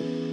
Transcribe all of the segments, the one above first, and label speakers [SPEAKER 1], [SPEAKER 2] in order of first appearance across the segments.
[SPEAKER 1] how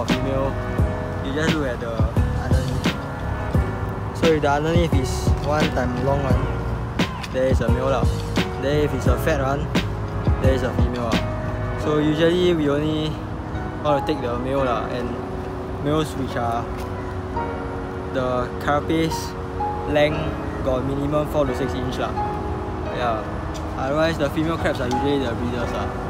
[SPEAKER 1] or female, you just look at the underneath. So if the underneath is one time long one, there is a male lah. Then if it's a fat one, there is a female lah. So usually we only want to take the male lah and males which are the carapace length got minimum 4 to 6 inch lah. Yeah. Otherwise the female crabs are usually the breeders lah.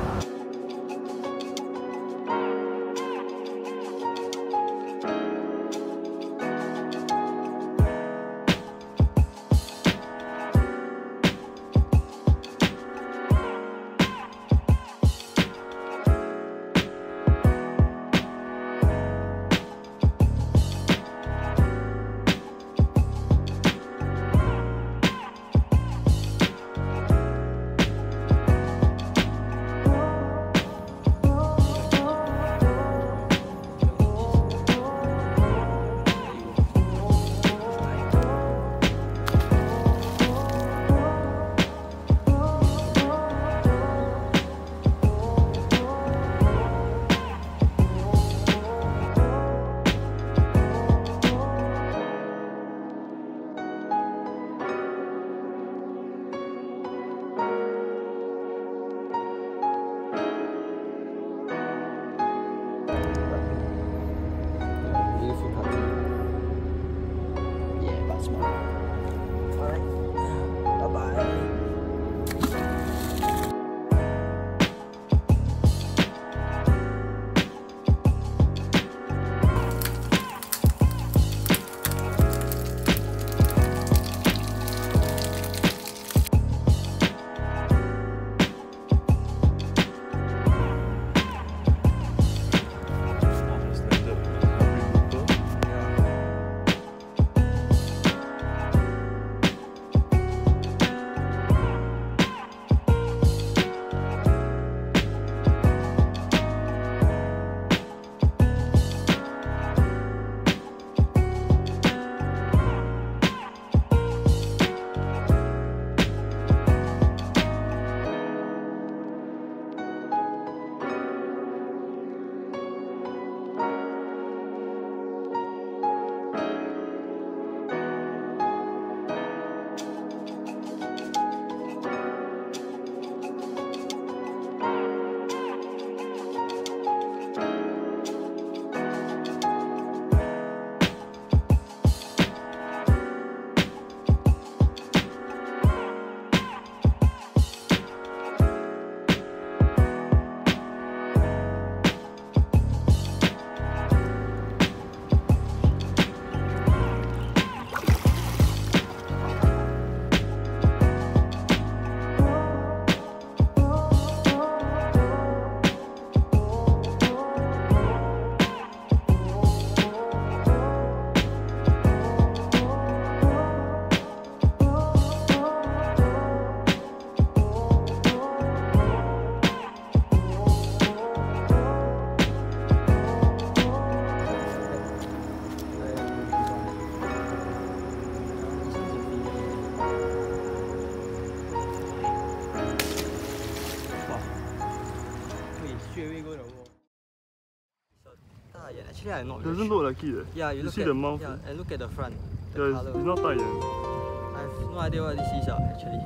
[SPEAKER 1] Actually I'm not.
[SPEAKER 2] Doesn't
[SPEAKER 1] sure.
[SPEAKER 2] look like it. Eh.
[SPEAKER 1] Yeah, you,
[SPEAKER 2] you see
[SPEAKER 1] at
[SPEAKER 2] the mouth.
[SPEAKER 1] Yeah, and look at the front. The
[SPEAKER 2] Yeah, it's,
[SPEAKER 1] color.
[SPEAKER 2] it's not tight. Eh.
[SPEAKER 1] I have no idea what this is uh, actually.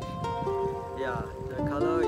[SPEAKER 1] Yeah, the color